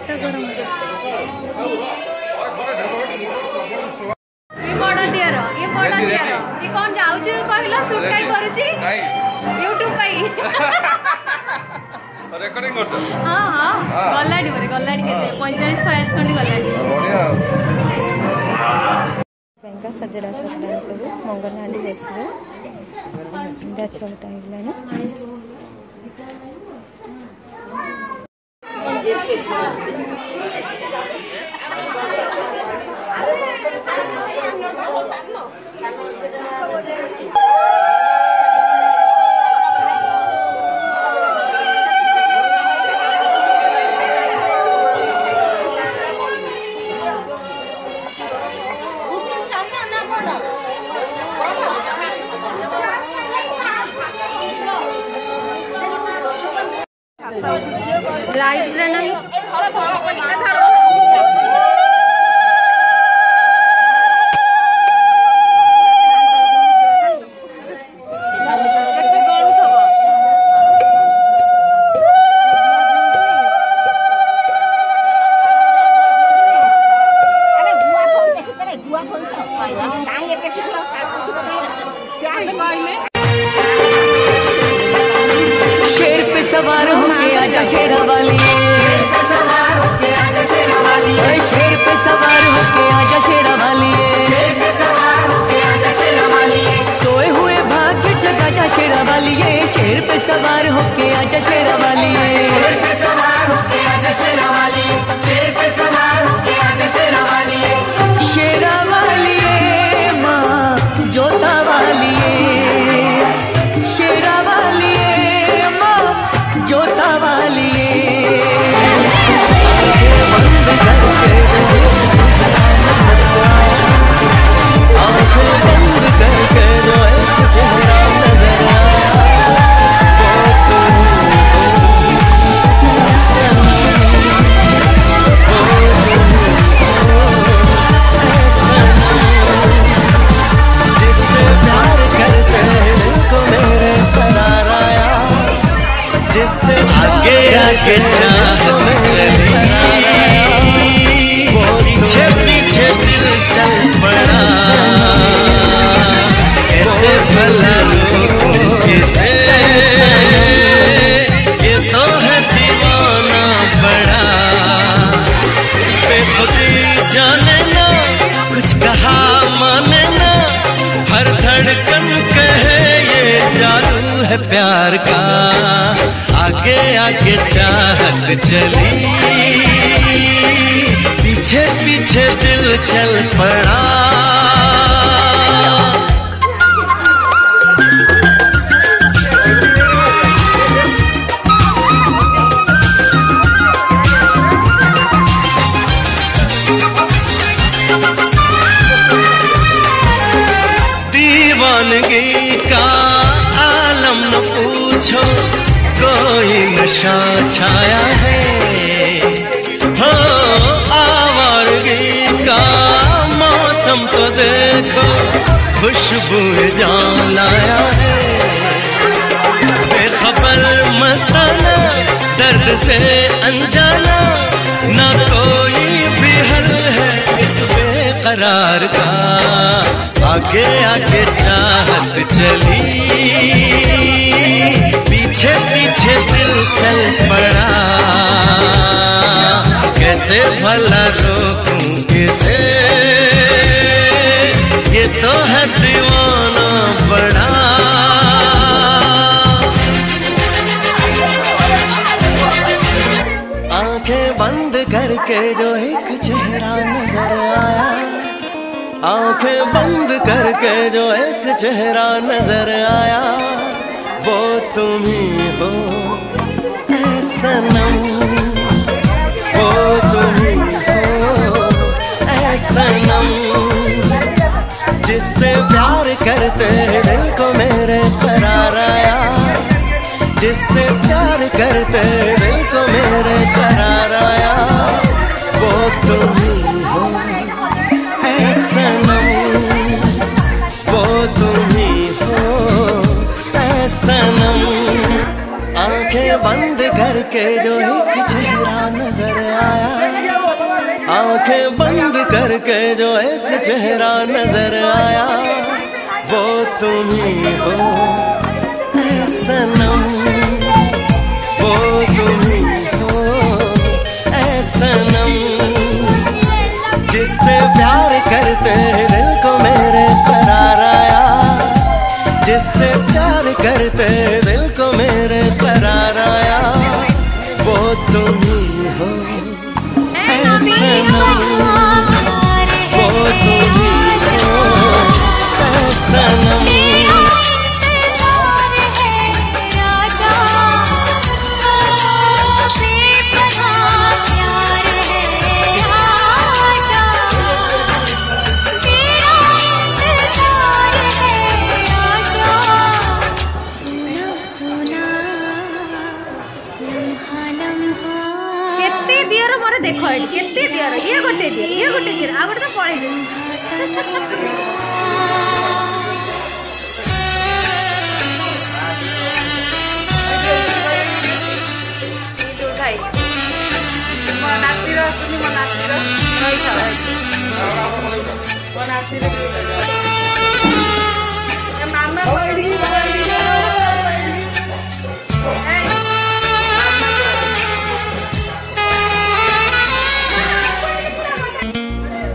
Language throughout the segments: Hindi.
ఎట్ట గరం ये फोटो दियर ये फोटो दियर ये कौन जाऊची कहलो शूट काई करूची YouTube काई रेकॉर्डिंग करतो हां हां गल्लाडी बरे गल्लाडी केते 45 सायर्स कोणी गल्लाडी बढिया बैंका सजरा सप्ताह सब मंगलहांडी जैसे इंदा छोटा हिलानी Thank you. प्यार का। आगे आगे चाहत चली। पीछे पीछे दिल चल पड़ा। पूछो, कोई नशा छाया है? हो, आवारगी का मौसम तो देखो, खुशबू जान लाया है। बेखबर मस्ताना, दर्द से अनजाना, ना कोई भी हल है इस बेकरार का। आगे आगे चाहत चली। पीछे पीछे दिल चल पड़ा। कैसे भला रोकूं, किसे? ये तो है दीवाना बड़ा। आँखें बंद करके जो एक चेहरा नज़र आया। आँखें बंद करके जो एक चेहरा नज़र आया। वो तुम ही हो सनम वो तुम ही हो सनम जिससे प्यार करते दिल को मेरे करार आया जिससे प्यार करते दिल को मेरे आँखें बंद करके जो एक चेहरा नज़र आया। आँखें बंद करके जो एक चेहरा नज़र आया। वो तुम ही हो सनम। वो तुम ही हो सनम। जिससे प्यार करते दिल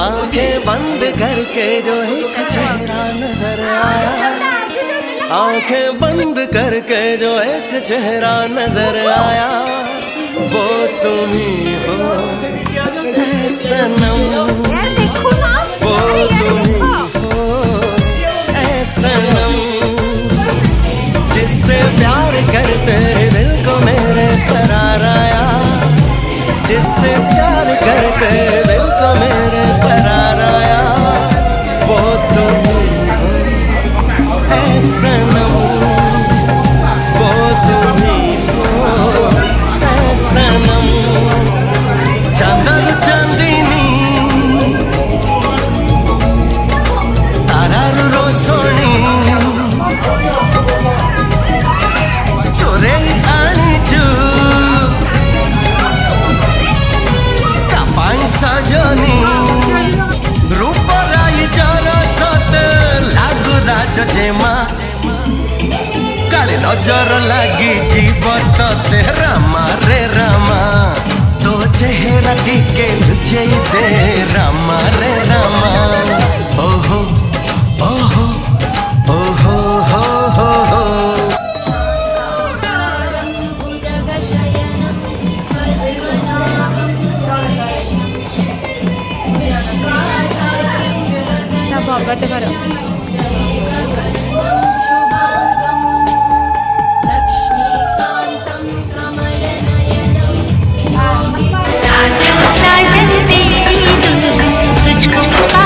आँखें बंद करके जो एक चेहरा नज़र आया। आँखें बंद करके जो एक चेहरा नज़र आया। वो तुम ही हो। सनम। वो तुम्हें तो ଲାଗୁ ରାଜ ଜେମା କାଳେ ନଜର ଲାଗି ଯିବ ତତେ ରାମା ରେ ରାମା ତୋ ଚେହେରା ଟିକେ ଲୁଚେଇ ଦେ ରାମା ରେ ରାମା ଓହୋ ଓହୋ ଓହୋ ହୋ ହୋ ହୋ ସ୍ୱାଗତ କର साजन तेरी दुल्हन तुझको